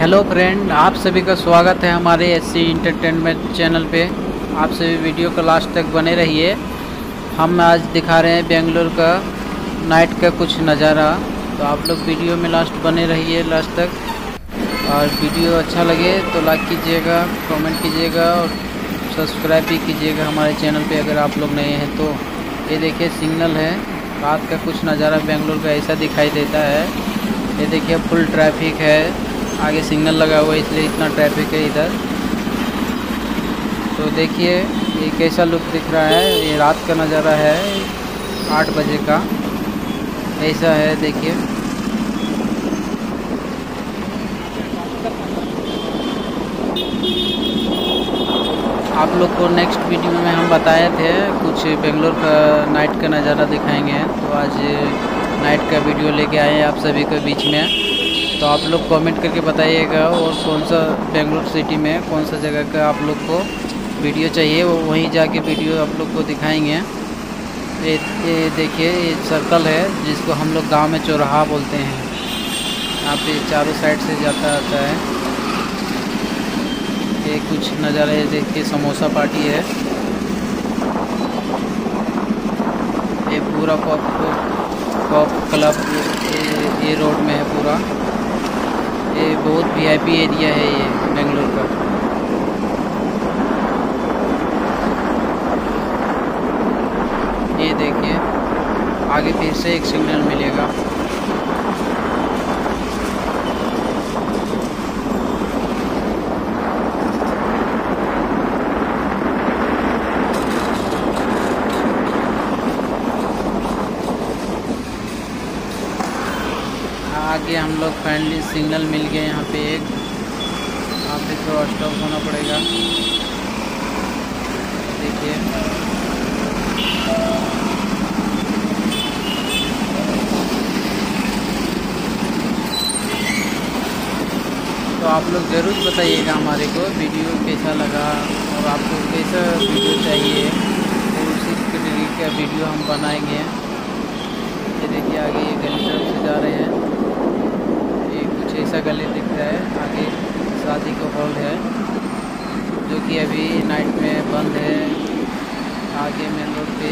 Hello friend आप सभी का स्वागत है हमारे एस सी इंटरटेनमेंट चैनल पे। आप सभी वीडियो का लास्ट तक बने रहिए। हम आज दिखा रहे हैं बेंगलोर का नाइट का कुछ नज़ारा। तो आप लोग वीडियो में लास्ट बने रहिए लास्ट तक। और वीडियो अच्छा लगे तो लाइक कीजिएगा कमेंट कीजिएगा और सब्सक्राइब भी कीजिएगा हमारे चैनल पे अगर आप लोग नए हैं तो। ये देखिए सिग्नल है। रात का कुछ नज़ारा बेंगलोर का ऐसा दिखाई देता है। ये देखिए फुल ट्रैफ़िक है। आगे सिग्नल लगा हुआ है, इसलिए इतना ट्रैफ़िक है इधर। तो देखिए, ये कैसा लुक दिख रहा है, ये रात का नज़ारा है, आठ बजे का। ऐसा है, देखिए। आप लोग को नेक्स्ट वीडियो में हम बताए थे, कुछ बेंगलोर का नाइट का नज़ारा दिखाएँगे। तो आज नाइट का वीडियो लेके आए हैं आप सभी के बीच में। तो आप लोग कमेंट करके बताइएगा और कौन सा बेंगलोर सिटी में कौन सा जगह का आप लोग को वीडियो चाहिए। वो वहीं जाके वीडियो आप लोग को दिखाएँगे। ये ये देखिए ये सर्कल है जिसको हम लोग गाँव में चौराहा बोलते हैं। यहाँ पे चारों साइड से जाता आता है। ये कुछ नज़ारे देखिए समोसा पार्टी है। ये पूरा पॉप पॉप क्लब ये, ये रोड में है पूरा। बहुत वीआईपी एरिया है ये बेंगलोर का। ये देखिए, आगे फिर से एक सिग्नल मिलेगा। आगे हम लोग फाइनली सिग्नल मिल गए यहाँ पे एक। यहाँ पे थोड़ा स्टॉप होना पड़ेगा। देखिए। तो आप लोग ज़रूर बताइएगा हमारे को वीडियो कैसा लगा और आपको कैसा वीडियो चाहिए। तो उसी तरीके का वीडियो हम बनाएँगे। ये देखिए आगे। सा गली दिख रहा है। आगे शादी का हॉल है, जो कि अभी नाइट में बंद है। आगे मेन रोड पे